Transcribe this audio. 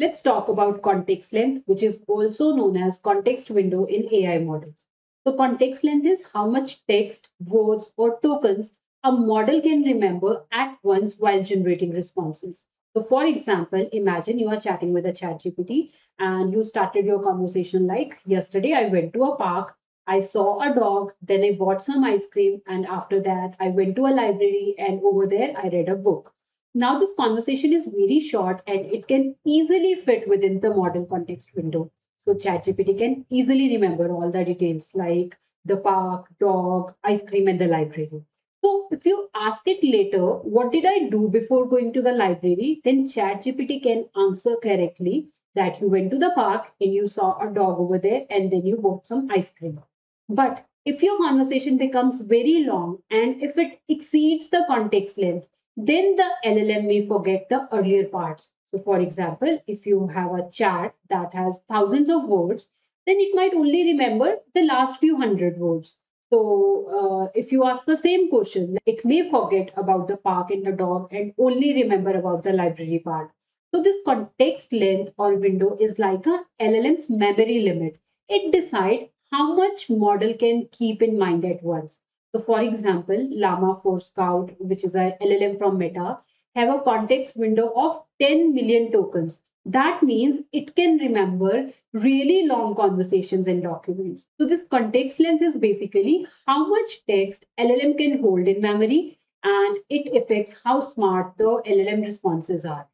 Let's talk about context length, which is also known as context window in AI models. So context length is how much text, words, or tokens a model can remember at once while generating responses. So for example, imagine you are chatting with a ChatGPT and you started your conversation like, yesterday I went to a park, I saw a dog, then I bought some ice cream, and after that I went to a library and over there I read a book. Now this conversation is very short and it can easily fit within the model context window. So ChatGPT can easily remember all the details like the park, dog, ice cream, and the library. So if you ask it later, what did I do before going to the library? Then ChatGPT can answer correctly that you went to the park and you saw a dog over there and then you bought some ice cream. But if your conversation becomes very long and if it exceeds the context length, then the LLM may forget the earlier parts. So for example, if you have a chat that has thousands of words, then it might only remember the last few hundred words. So uh, if you ask the same question, it may forget about the park and the dog and only remember about the library part. So this context length or window is like a LLM's memory limit. It decides how much model can keep in mind at once. So for example, Llama 4 Scout, which is a LLM from Meta, have a context window of 10 million tokens. That means it can remember really long conversations and documents. So this context length is basically how much text LLM can hold in memory and it affects how smart the LLM responses are.